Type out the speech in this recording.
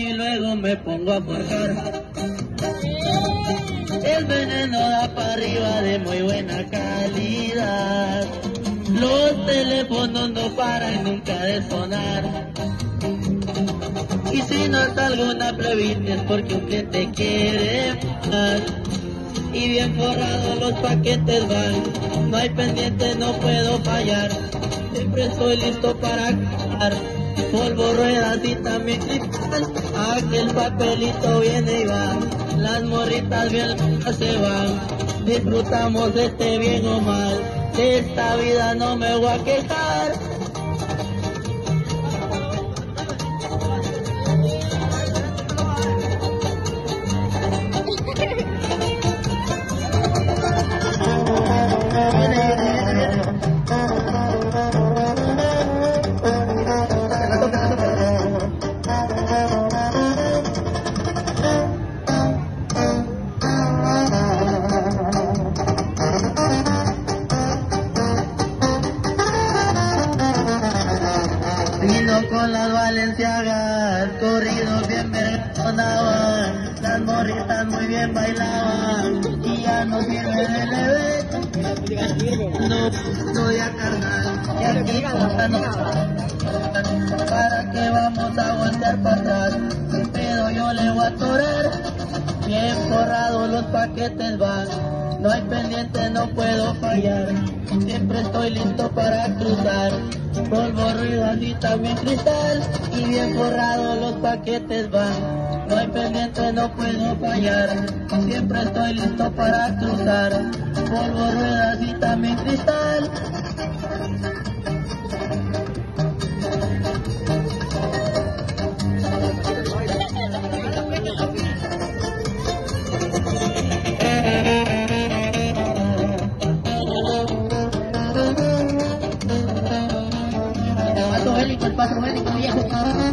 a forjar. El veneno da para arriba de muy buena calidad. Los teléfonos no paran nunca de sonar. Y si nota alguna plebiscita es porque un cliente quiere más. Y bien forrados los paquetes van. No hay pendiente, no puedo fallar. Siempre estoy listo para actuar. Polvo, ruedas y también. Aquel papelito viene y va. Las morritas bien se van. Disfrutamos este bien o mal. De esta vida no me voy a quejar. Con las valenciagas, corridos bien sonaban, las morritas muy bien bailaban, y ya no sirve de leve, no estoy a carnal, y aquí no. Para que vamos a aguantar para atrás, sin pedo yo le voy a atorar, bien forrados los paquetes van, no hay pendiente, no puedo fallar, siempre estoy listo para cruzar, polvo, ruidas y también cristal, y bien forrados los paquetes van, no hay pendiente, no puedo fallar, siempre estoy listo para cruzar, polvo, ruedas y también cristal. 把所有的作业